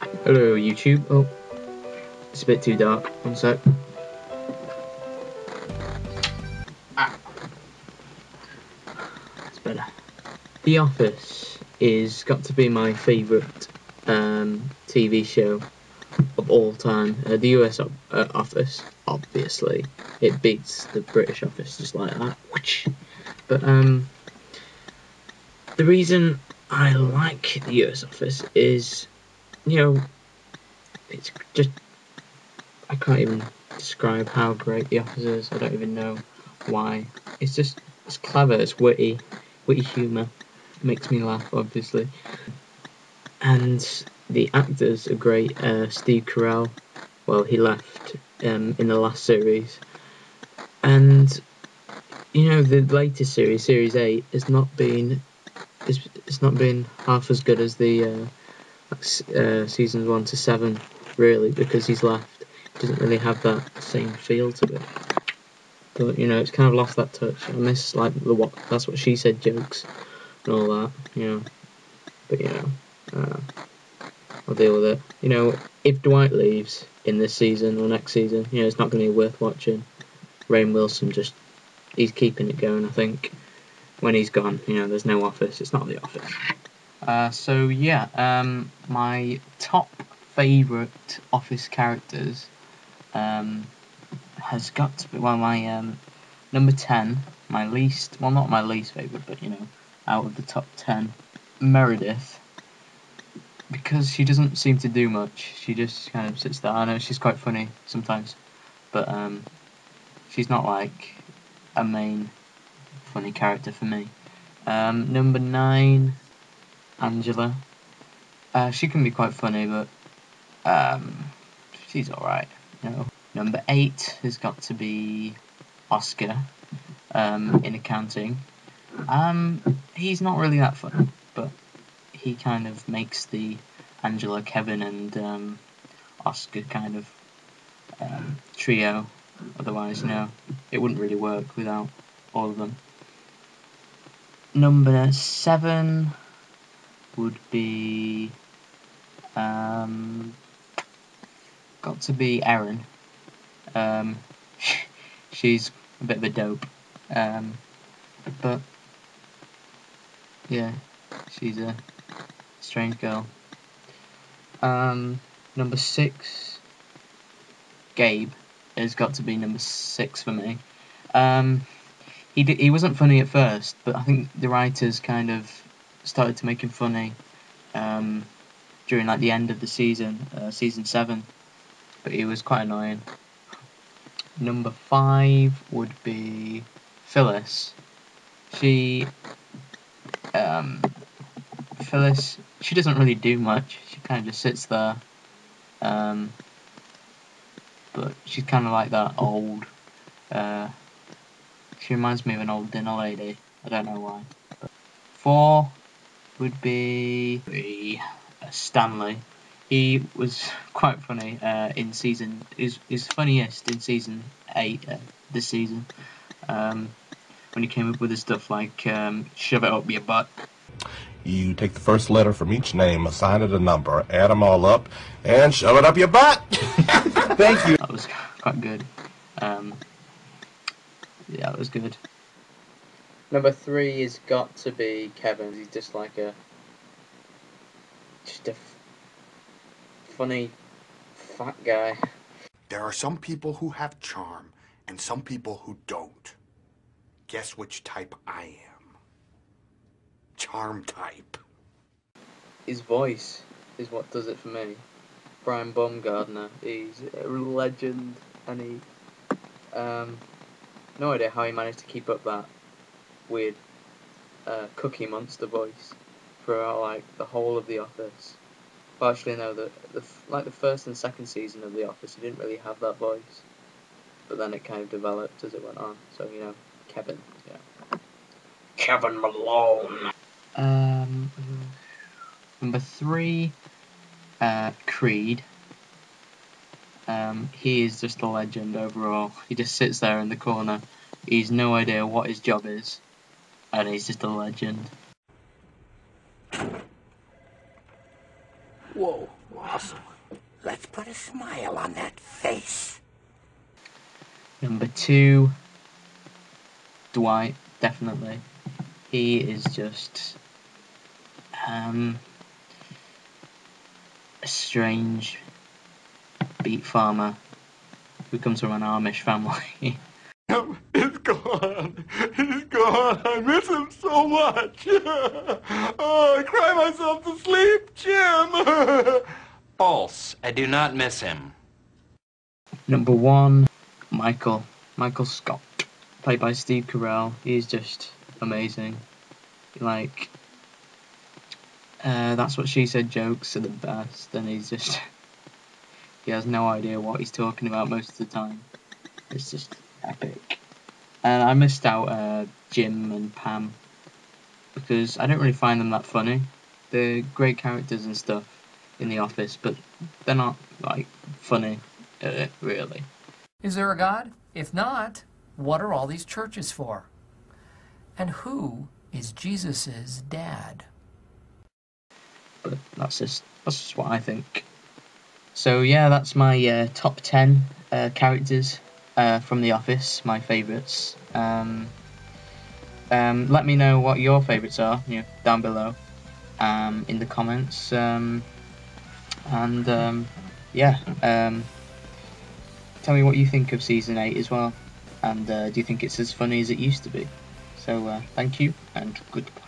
Hello, YouTube. Oh, it's a bit too dark. One sec. Ah. That's better. The Office is got to be my favourite um, TV show of all time. Uh, the US uh, Office, obviously, it beats the British Office just like that. But um, the reason I like the US Office is, you know, it's just I can't even describe how great the Office is. I don't even know why. It's just it's clever. It's witty, witty humour. Makes me laugh, obviously. And the actors are great. Uh, Steve Carell, well, he left um, in the last series, and you know the latest series, Series Eight, has not been it's, it's not been half as good as the uh, uh, seasons one to seven, really, because he's left. It doesn't really have that same feel to it. But you know, it's kind of lost that touch. I miss like the what that's what she said jokes and all that. You know, but you know. Uh, I'll deal with it. You know, if Dwight leaves in this season or next season, you know, it's not going to be worth watching. Rainn Wilson just, he's keeping it going, I think. When he's gone, you know, there's no office. It's not the office. Uh, so, yeah, um, my top favourite office characters um, has got to be, well, my um, number 10, my least, well, not my least favourite, but, you know, out of the top 10, Meredith because she doesn't seem to do much. She just kind of sits there. I know she's quite funny sometimes, but um, she's not like a main funny character for me. Um, number nine, Angela. Uh, she can be quite funny, but um, she's alright. You know. Number eight has got to be Oscar um, in accounting. Um, he's not really that funny, but he kind of makes the Angela, Kevin, and um, Oscar kind of um, trio. Otherwise, know, it wouldn't really work without all of them. Number seven would be um, got to be Erin. Um, she's a bit of a dope, um, but yeah, she's a strange girl. Um, number six, Gabe, has got to be number six for me. Um, he he wasn't funny at first, but I think the writers kind of started to make him funny um, during like the end of the season, uh, season seven. But he was quite annoying. Number five would be Phyllis. She um, Phyllis, she doesn't really do much. She kind of just sits there. Um, but she's kind of like that old. Uh, she reminds me of an old dinner lady. I don't know why. But four would be Stanley. He was quite funny uh, in season. Is is funniest in season eight uh, this season. Um, when he came up with his stuff like um, "shove it up your butt." You take the first letter from each name, assign it a number, add them all up, and shove it up your butt. Thank you. That was quite good. Um, yeah, that was good. Number three has got to be Kevin. He's just like a just a funny fat guy. There are some people who have charm and some people who don't. Guess which type I am? Charm type. His voice is what does it for me. Brian Baumgartner, he's a legend, and he, um, no idea how he managed to keep up that weird uh, Cookie Monster voice throughout like the whole of The Office. Well, actually, no, the, the like the first and second season of The Office, he didn't really have that voice, but then it kind of developed as it went on. So you know, Kevin, yeah. Kevin Malone. Um, number three, uh, Creed. Um, he is just a legend overall. He just sits there in the corner. He's no idea what his job is, and he's just a legend. Whoa. awesome. Let's put a smile on that face. Number two, Dwight, definitely. He is just um, a strange beet farmer who comes from an Amish family. He's gone. He's. I miss him so much. Oh, I cry myself to sleep, Jim. False. I do not miss him. Number one, Michael. Michael Scott, played by Steve Carell. He's just amazing. Like, uh, that's what she said jokes are the best, and he's just. he has no idea what he's talking about most of the time. It's just epic. And I missed out uh, Jim and Pam because I don't really find them that funny. They're great characters and stuff in The Office, but they're not like funny, uh, really. Is there a God? If not, what are all these churches for? And who is Jesus' dad? But that's just that's just what I think. So yeah, that's my uh, top ten uh, characters uh, from The Office, my favourites. Um, um, let me know what your favourites are you know, down below um, in the comments. Um, and um, yeah, um, tell me what you think of season 8 as well. And uh, do you think it's as funny as it used to be? So uh, thank you and goodbye.